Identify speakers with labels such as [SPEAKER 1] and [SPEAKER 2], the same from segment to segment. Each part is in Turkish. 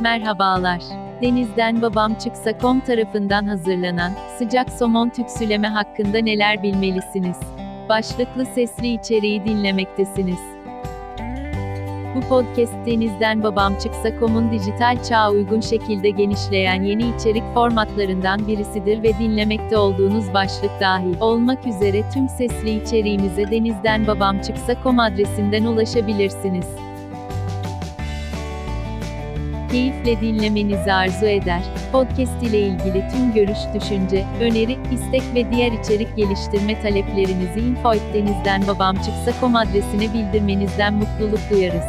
[SPEAKER 1] Merhabalar. Denizden Babam Çıksa.com tarafından hazırlanan, sıcak somon tütsüleme hakkında neler bilmelisiniz? Başlıklı sesli içeriği dinlemektesiniz. Bu podcast Denizden Babam Çıksa.com'un dijital çağa uygun şekilde genişleyen yeni içerik formatlarından birisidir ve dinlemekte olduğunuz başlık dahil olmak üzere tüm sesli içeriğimize Denizden Babam Çıksa.com adresinden ulaşabilirsiniz keyifle dinlemenizi arzu eder. Podcast ile ilgili tüm görüş, düşünce, öneri, istek ve diğer içerik geliştirme taleplerinizi info.denizdenbabamçıksa.com adresine bildirmenizden mutluluk duyarız.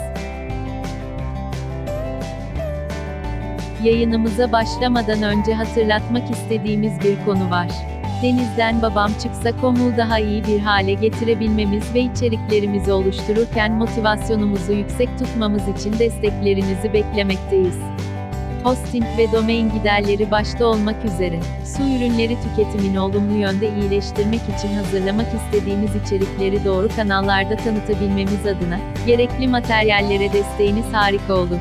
[SPEAKER 1] Yayınımıza başlamadan önce hatırlatmak istediğimiz bir konu var. Denizden babam çıksa komu daha iyi bir hale getirebilmemiz ve içeriklerimizi oluştururken motivasyonumuzu yüksek tutmamız için desteklerinizi beklemekteyiz. Hosting ve domain giderleri başta olmak üzere, su ürünleri tüketimini olumlu yönde iyileştirmek için hazırlamak istediğimiz içerikleri doğru kanallarda tanıtabilmemiz adına, gerekli materyallere desteğiniz harika olur.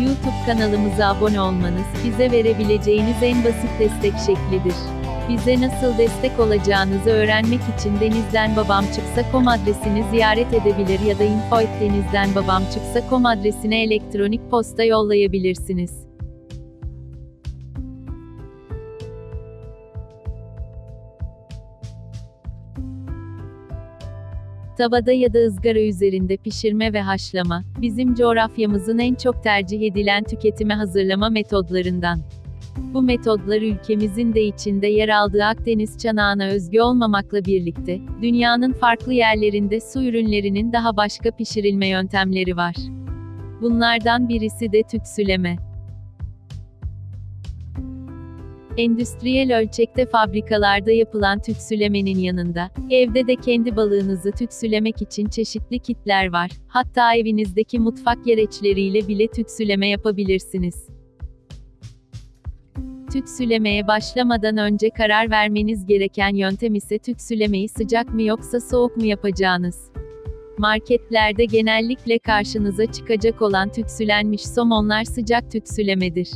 [SPEAKER 1] YouTube kanalımıza abone olmanız, bize verebileceğiniz en basit destek şeklidir. Bize nasıl destek olacağınızı öğrenmek için denizdenbabamçıksa.com adresini ziyaret edebilir ya da info.denizdenbabamçıksa.com adresine elektronik posta yollayabilirsiniz. Tavada ya da ızgara üzerinde pişirme ve haşlama, bizim coğrafyamızın en çok tercih edilen tüketime hazırlama metodlarından. Bu metodlar ülkemizin de içinde yer aldığı Akdeniz çanağına özgü olmamakla birlikte, dünyanın farklı yerlerinde su ürünlerinin daha başka pişirilme yöntemleri var. Bunlardan birisi de tütsüleme. Endüstriyel ölçekte fabrikalarda yapılan tütsülemenin yanında, evde de kendi balığınızı tütsülemek için çeşitli kitler var. Hatta evinizdeki mutfak gereçleriyle bile tütsüleme yapabilirsiniz. Tütsülemeye başlamadan önce karar vermeniz gereken yöntem ise tütsülemeyi sıcak mı yoksa soğuk mu yapacağınız. Marketlerde genellikle karşınıza çıkacak olan tütsülenmiş somonlar sıcak tütsülemedir.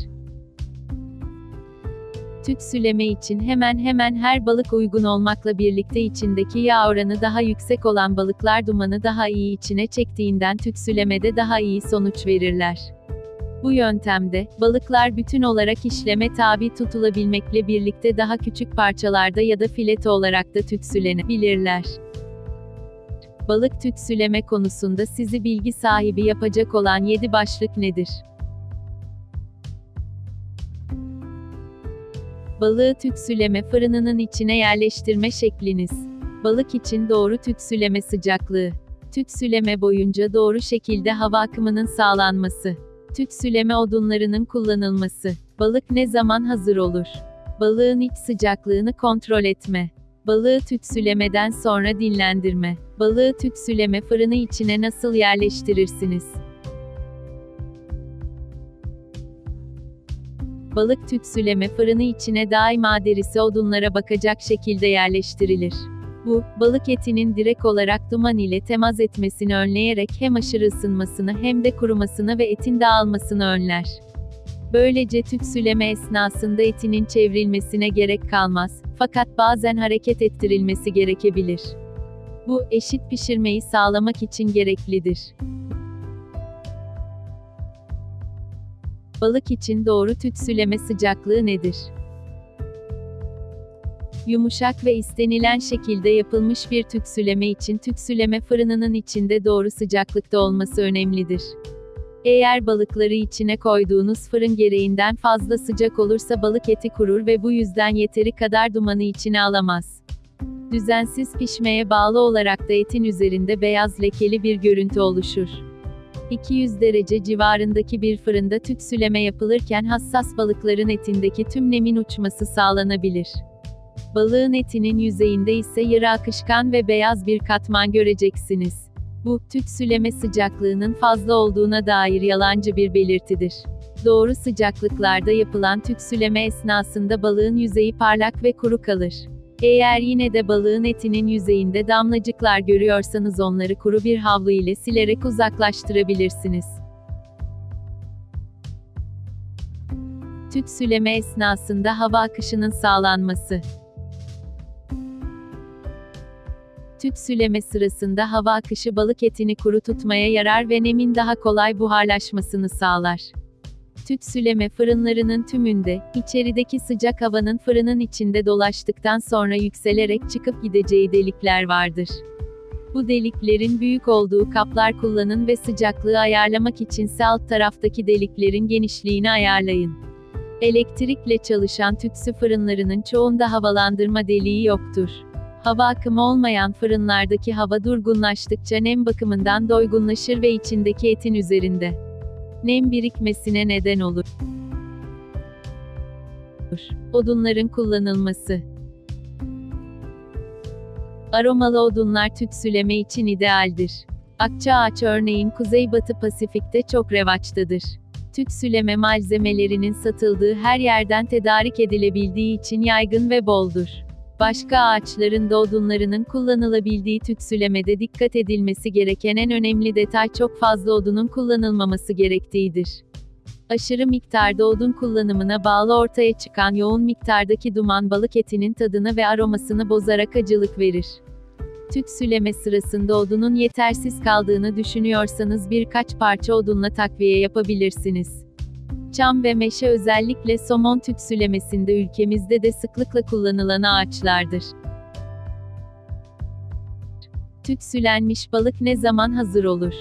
[SPEAKER 1] Tütsüleme için hemen hemen her balık uygun olmakla birlikte içindeki yağ oranı daha yüksek olan balıklar dumanı daha iyi içine çektiğinden tütsülemede daha iyi sonuç verirler. Bu yöntemde, balıklar bütün olarak işleme tabi tutulabilmekle birlikte daha küçük parçalarda ya da fileto olarak da tütsülenebilirler. Balık tütsüleme konusunda sizi bilgi sahibi yapacak olan 7 başlık nedir? Balığı tütsüleme fırınının içine yerleştirme şekliniz. Balık için doğru tütsüleme sıcaklığı. Tütsüleme boyunca doğru şekilde hava akımının sağlanması. Tütsüleme odunlarının kullanılması. Balık ne zaman hazır olur? Balığın iç sıcaklığını kontrol etme. Balığı tütsülemeden sonra dinlendirme. Balığı tütsüleme fırını içine nasıl yerleştirirsiniz? Balık tütsüleme fırını içine daima derisi odunlara bakacak şekilde yerleştirilir. Bu, balık etinin direkt olarak duman ile temas etmesini önleyerek hem aşırı ısınmasını hem de kurumasını ve etin dağılmasını önler. Böylece tütsüleme esnasında etinin çevrilmesine gerek kalmaz, fakat bazen hareket ettirilmesi gerekebilir. Bu, eşit pişirmeyi sağlamak için gereklidir. Balık için doğru tütsüleme sıcaklığı nedir? Yumuşak ve istenilen şekilde yapılmış bir tütsüleme için tütsüleme fırınının içinde doğru sıcaklıkta olması önemlidir. Eğer balıkları içine koyduğunuz fırın gereğinden fazla sıcak olursa balık eti kurur ve bu yüzden yeteri kadar dumanı içine alamaz. Düzensiz pişmeye bağlı olarak da etin üzerinde beyaz lekeli bir görüntü oluşur. 200 derece civarındaki bir fırında tütsüleme yapılırken hassas balıkların etindeki tüm nemin uçması sağlanabilir. Balığın etinin yüzeyinde ise yarı akışkan ve beyaz bir katman göreceksiniz. Bu, tütsüleme sıcaklığının fazla olduğuna dair yalancı bir belirtidir. Doğru sıcaklıklarda yapılan tütsüleme esnasında balığın yüzeyi parlak ve kuru kalır. Eğer yine de balığın etinin yüzeyinde damlacıklar görüyorsanız onları kuru bir havlu ile silerek uzaklaştırabilirsiniz. Tütsüleme esnasında hava akışının sağlanması. Tütsüleme sırasında hava akışı balık etini kuru tutmaya yarar ve nemin daha kolay buharlaşmasını sağlar. Tütsüleme fırınlarının tümünde, içerideki sıcak havanın fırının içinde dolaştıktan sonra yükselerek çıkıp gideceği delikler vardır. Bu deliklerin büyük olduğu kaplar kullanın ve sıcaklığı ayarlamak içinse alt taraftaki deliklerin genişliğini ayarlayın. Elektrikle çalışan tütsü fırınlarının çoğunda havalandırma deliği yoktur. Hava akımı olmayan fırınlardaki hava durgunlaştıkça nem bakımından doygunlaşır ve içindeki etin üzerinde nem birikmesine neden olur. Odunların kullanılması Aromalı odunlar tütsüleme için idealdir. Akçaağaç örneğin Kuzeybatı Pasifik'te çok revaçtadır. Tütsüleme malzemelerinin satıldığı her yerden tedarik edilebildiği için yaygın ve boldur. Başka ağaçların da odunlarının kullanılabildiği tütsülemede dikkat edilmesi gereken en önemli detay çok fazla odunun kullanılmaması gerektiğidir. Aşırı miktarda odun kullanımına bağlı ortaya çıkan yoğun miktardaki duman balık etinin tadını ve aromasını bozarak acılık verir. Tütsüleme sırasında odunun yetersiz kaldığını düşünüyorsanız birkaç parça odunla takviye yapabilirsiniz. Çam ve meşe özellikle somon tütsülemesinde ülkemizde de sıklıkla kullanılan ağaçlardır. Tütsülenmiş balık ne zaman hazır olur?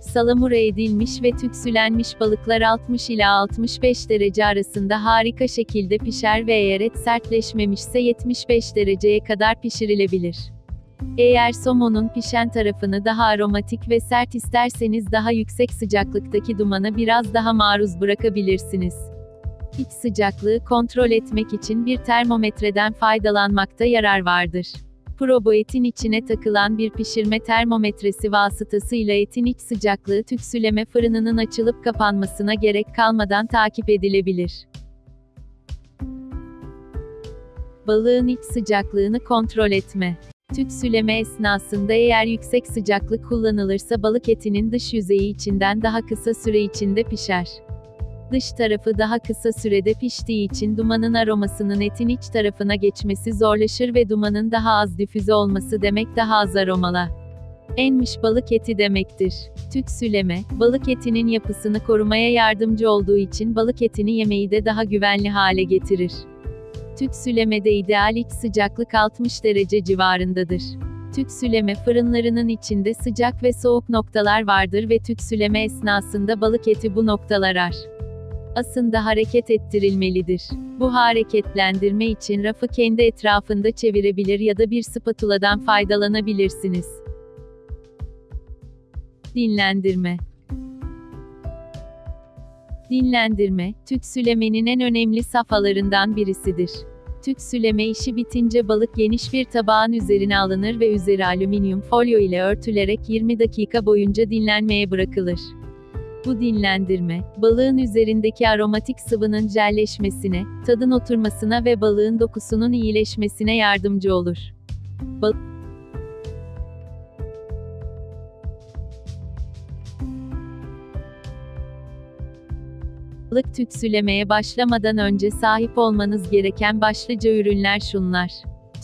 [SPEAKER 1] Salamura edilmiş ve tütsülenmiş balıklar 60 ila 65 derece arasında harika şekilde pişer ve eğer et sertleşmemişse 75 dereceye kadar pişirilebilir. Eğer somonun pişen tarafını daha aromatik ve sert isterseniz daha yüksek sıcaklıktaki dumana biraz daha maruz bırakabilirsiniz. İç sıcaklığı kontrol etmek için bir termometreden faydalanmakta yarar vardır. Probo etin içine takılan bir pişirme termometresi vasıtasıyla etin iç sıcaklığı tütsüleme fırınının açılıp kapanmasına gerek kalmadan takip edilebilir. Balığın iç sıcaklığını kontrol etme. Tütsüleme esnasında eğer yüksek sıcaklık kullanılırsa balık etinin dış yüzeyi içinden daha kısa süre içinde pişer. Dış tarafı daha kısa sürede piştiği için dumanın aromasının etin iç tarafına geçmesi zorlaşır ve dumanın daha az difüze olması demek daha az aromala. Enmiş balık eti demektir. Tütsüleme, balık etinin yapısını korumaya yardımcı olduğu için balık etini yemeyi de daha güvenli hale getirir. Tütsülemede ideal iç sıcaklık 60 derece civarındadır. Tütsüleme fırınlarının içinde sıcak ve soğuk noktalar vardır ve tütsüleme esnasında balık eti bu noktalar aslında hareket ettirilmelidir. Bu hareketlendirme için rafı kendi etrafında çevirebilir ya da bir spatuladan faydalanabilirsiniz. Dinlendirme Dinlendirme, tütsülemenin en önemli safhalarından birisidir. Tütsüleme işi bitince balık geniş bir tabağın üzerine alınır ve üzeri alüminyum folyo ile örtülerek 20 dakika boyunca dinlenmeye bırakılır. Bu dinlendirme, balığın üzerindeki aromatik sıvının jelleşmesine, tadın oturmasına ve balığın dokusunun iyileşmesine yardımcı olur. Bal balık tütsülemeye başlamadan önce sahip olmanız gereken başlıca ürünler şunlar.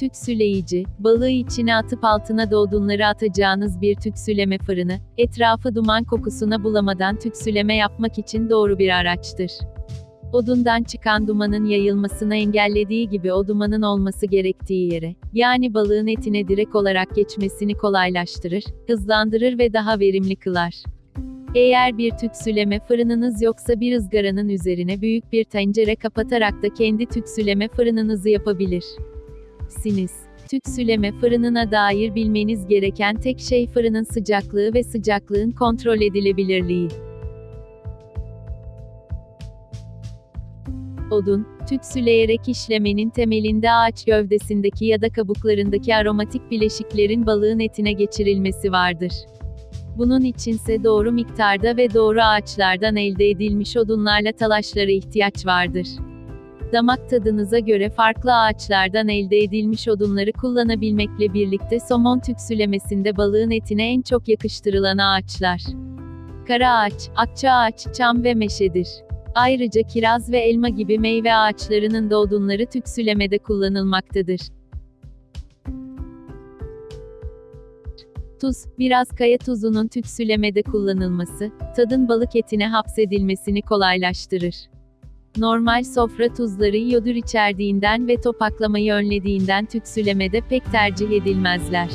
[SPEAKER 1] Tütsüleyici, balığı içine atıp altına doğdunları atacağınız bir tütsüleme fırını, etrafı duman kokusuna bulamadan tütsüleme yapmak için doğru bir araçtır. Odundan çıkan dumanın yayılmasını engellediği gibi o dumanın olması gerektiği yere, yani balığın etine direkt olarak geçmesini kolaylaştırır, hızlandırır ve daha verimli kılar. Eğer bir tütsüleme fırınınız yoksa bir ızgaranın üzerine büyük bir tencere kapatarak da kendi tütsüleme fırınınızı yapabilir siniz. Tütsüleme fırınına dair bilmeniz gereken tek şey fırının sıcaklığı ve sıcaklığın kontrol edilebilirliği. Odun, tütsüleyerek işlemenin temelinde ağaç gövdesindeki ya da kabuklarındaki aromatik bileşiklerin balığın etine geçirilmesi vardır. Bunun içinse doğru miktarda ve doğru ağaçlardan elde edilmiş odunlarla talaşlara ihtiyaç vardır. Damak tadınıza göre farklı ağaçlardan elde edilmiş odunları kullanabilmekle birlikte somon tütsülemesinde balığın etine en çok yakıştırılan ağaçlar. kara ağaç, akça ağaç, çam ve meşedir. Ayrıca kiraz ve elma gibi meyve ağaçlarının da odunları tütsülemede kullanılmaktadır. Tuz, biraz kaya tuzunun tütsülemede kullanılması, tadın balık etine hapsedilmesini kolaylaştırır. Normal sofra tuzları iyodür içerdiğinden ve topaklamayı önlediğinden tütsülemede pek tercih edilmezler.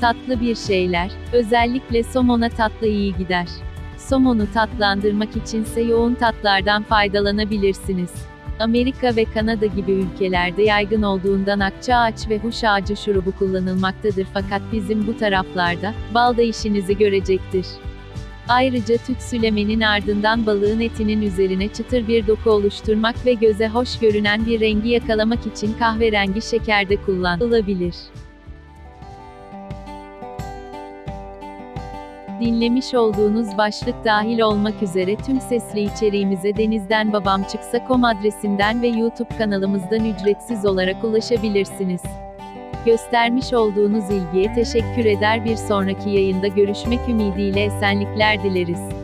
[SPEAKER 1] Tatlı bir şeyler, özellikle somona tatlı iyi gider. Somonu tatlandırmak içinse yoğun tatlardan faydalanabilirsiniz. Amerika ve Kanada gibi ülkelerde yaygın olduğundan akça ağaç ve huş ağacı şurubu kullanılmaktadır fakat bizim bu taraflarda, bal da işinizi görecektir. Ayrıca tütsülemenin ardından balığın etinin üzerine çıtır bir doku oluşturmak ve göze hoş görünen bir rengi yakalamak için kahverengi şekerde kullanılabilir. Dinlemiş olduğunuz başlık dahil olmak üzere tüm sesli içeriğimize denizden babam çıksa.com adresinden ve YouTube kanalımızdan ücretsiz olarak ulaşabilirsiniz. Göstermiş olduğunuz ilgiye teşekkür eder bir sonraki yayında görüşmek ümidiyle esenlikler dileriz.